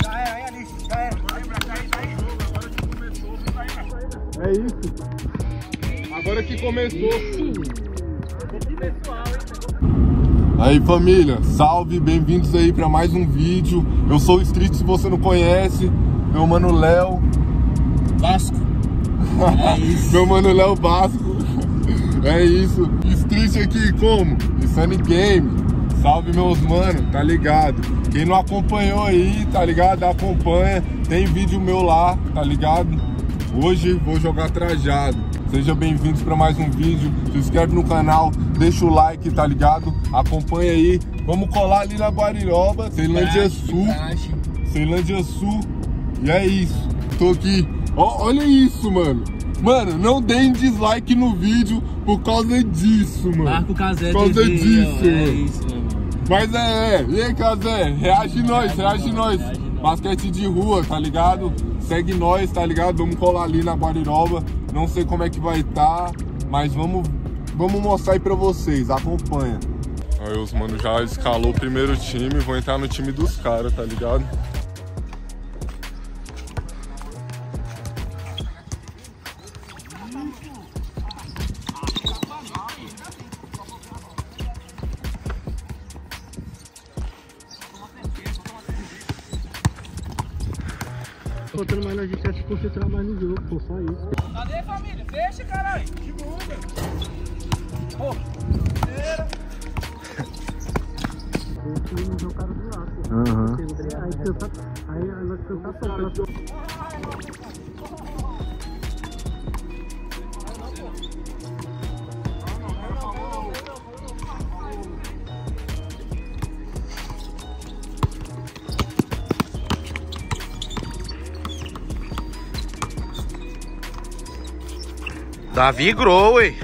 Já aí, Alice, já era. É isso. Agora que começou. Aí família, salve, bem-vindos aí para mais um vídeo. Eu sou o Street, se você não conhece, meu mano Léo. Vasco. É isso. meu mano Léo Vasco. É isso. Street aqui como? Sunny Game. Salve meus mano, tá ligado? Quem não acompanhou aí, tá ligado? Acompanha. Tem vídeo meu lá, tá ligado? Hoje vou jogar trajado. Sejam bem-vindos para mais um vídeo. Se inscreve no canal, deixa o like, tá ligado? Acompanha aí. Vamos colar ali na Guariroba, Ceilândia Sul. Ceilândia Sul. E é isso. Tô aqui. Ó, olha isso, mano. Mano, não deem dislike no vídeo por causa disso, mano. Marco Casé Por causa TV, disso, ó, é mano. isso, mano. Mas é, é. E aí, Casé? Reage nós, reage nós. Basquete de rua, tá ligado? Segue nós, tá ligado? Vamos colar ali na Guariroba. Não sei como é que vai estar, mas vamos, vamos mostrar aí pra vocês. Acompanha. Aí os mano já escalou o primeiro time, vou entrar no time dos caras, tá ligado? Faltando mais a gente é se concentrar mais no jogo, pô, só isso. Cadê, família? Fecha, caralho. O time não o cara do lado, pô. Aham. Aí cansa, aí aí nós cansar só. Davi Grow, ué.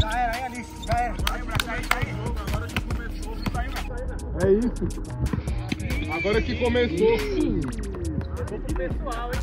Já era, aí, Alice, já era. É isso. Agora que começou. Pessoal, hein?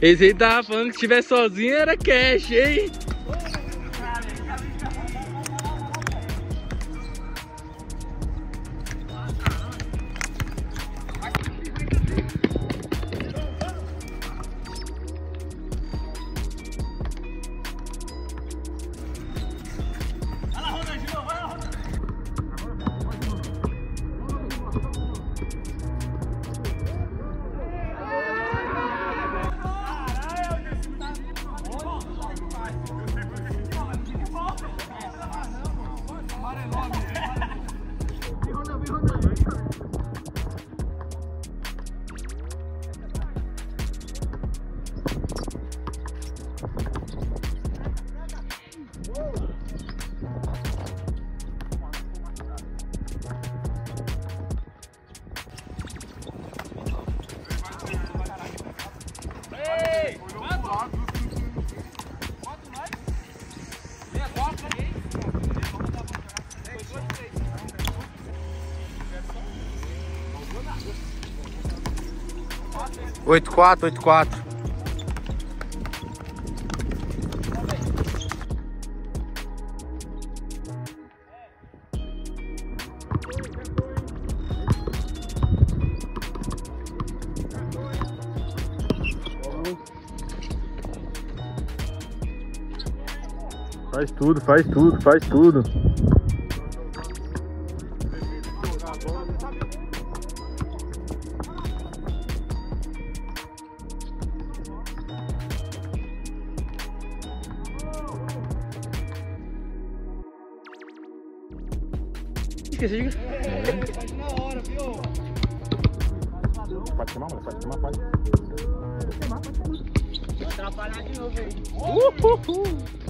Esse aí tava falando que se estiver sozinho era cash, hein? Oito quatro, oito quatro. Faz tudo, faz tudo, faz tudo. Esqueci de... Pode chamar, mano? Pode chamar, pode. Atrapalhar de novo aí. Uhul. Que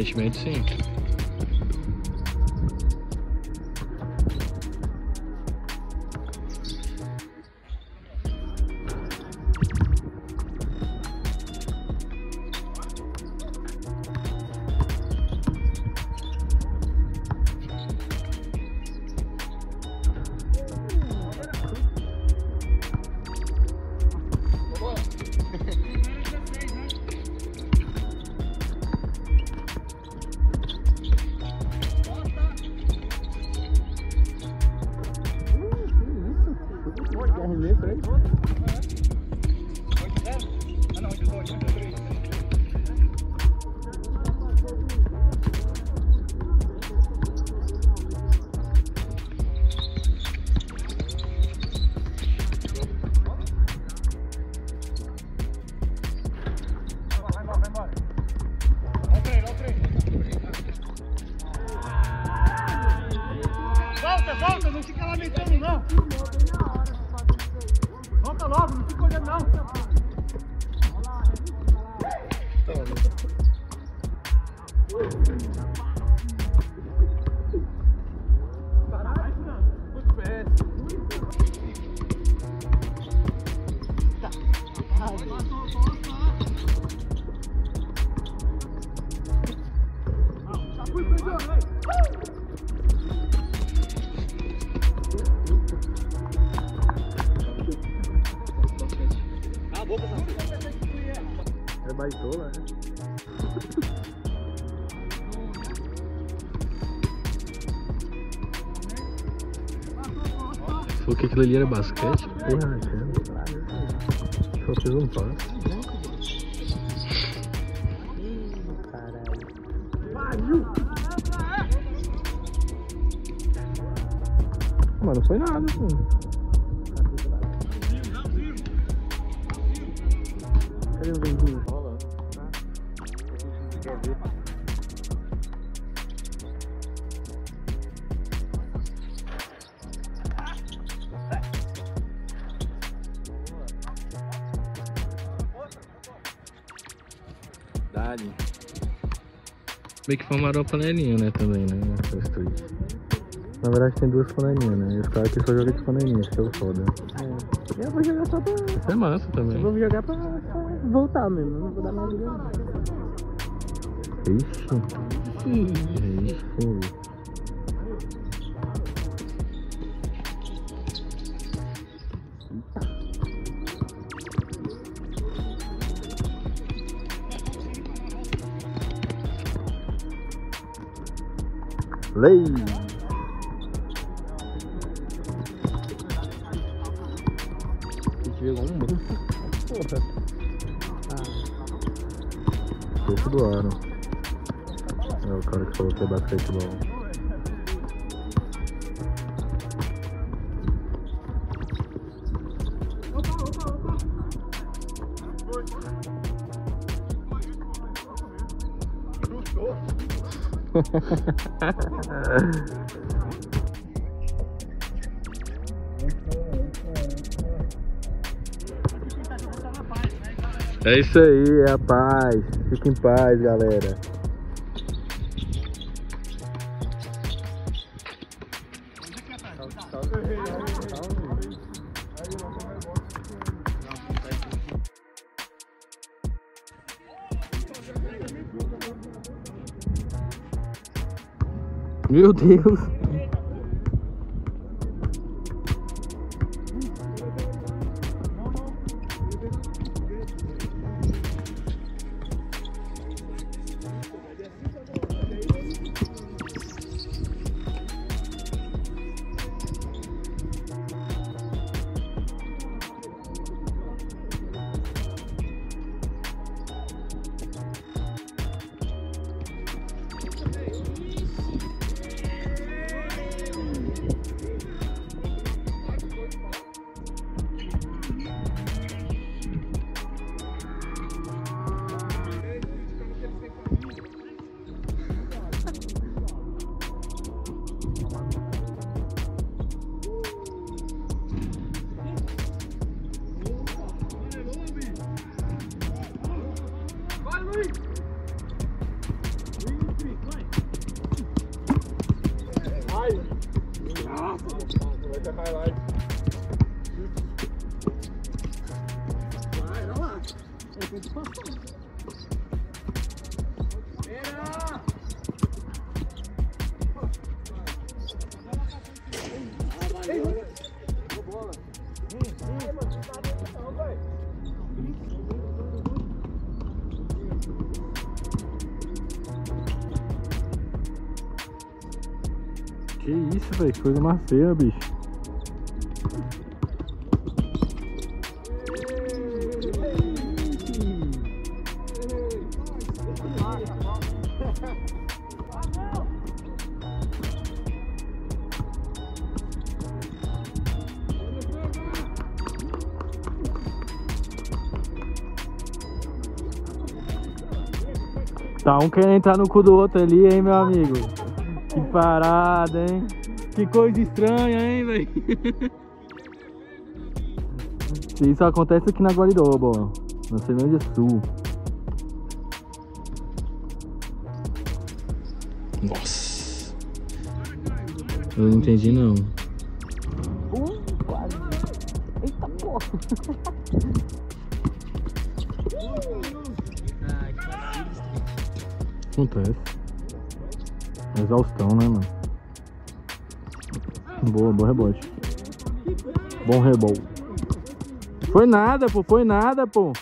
Aparentemente sim. É baitola, né? For que aquilo ali era basquete, porra, cara. Só um passe. Mas não foi nada, pô. Cadê o Vendinho? Dali. Meio que formaram uma panelinha, né, também, né. Na verdade tem duas panelinhas, né, e os caras aqui só jogam de panelinha, isso que é o foda. É. Eu vou jogar só pra. Isso é massa Eu também. vou jogar pra, pra voltar mesmo. Eu não vou dar mais liga. Ixi, ixi. Gente jogou um monte. Porra. Ah, Topo do aro. É o cara que falou que é basquetebol. É isso aí, é a paz. Fique em paz, galera. Meu Deus. Vai! Vai ter highlight. Vai, olha lá. É preocupação. Que isso, velho? Que coisa mais feia, bicho. Tá um querendo entrar no cu do outro ali, hein, meu amigo? Que parada, hein? Que coisa estranha, hein, velho? Isso acontece aqui na Guariroba, ó. Na Ceilândia Sul. Nossa. Eu não entendi, não. Um, quase. Eita porra. Acontece. Exaustão, né, mano? Boa, bom rebote. Bom rebol. Foi nada, pô. Foi nada, pô.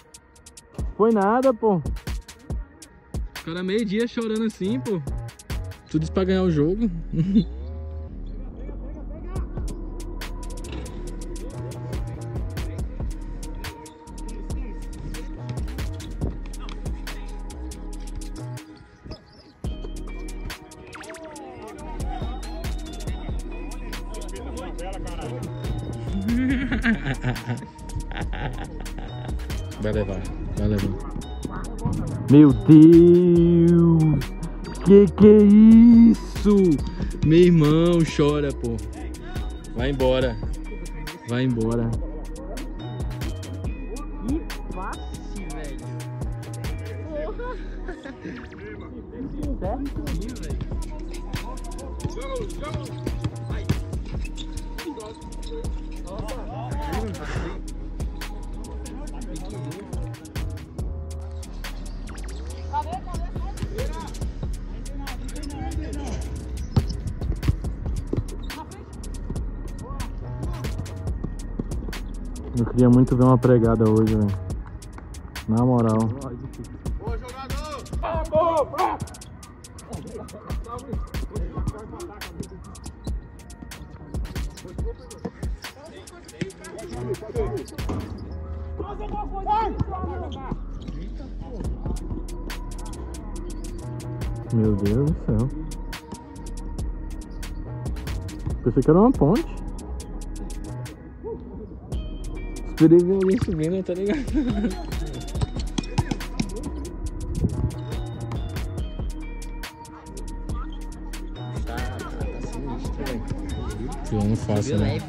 Foi nada, pô. O cara meio dia chorando assim, pô. Tudo isso pra ganhar o jogo. Vai levar, vai levar. Meu Deus! Que que é isso? Meu irmão chora, pô. Vai embora. Vai embora. Que passe, velho. Porra. Certinho, velho. Eu queria muito ver uma pregada hoje, velho. Na moral. Boa, jogador! Meu Deus do céu. Pensei que era uma ponte. Esperei ver alguém subindo, tá ligado? Tá, tá sinistro, velho. Eu não faço, né?